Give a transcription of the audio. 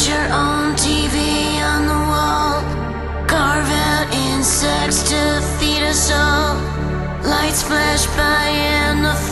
picture on TV on the wall. Carve out insects to feed us all. Lights flash by and the